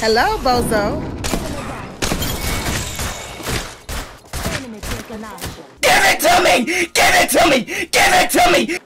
Hello, Bozo. Give it to me! Give it to me! Give it to me!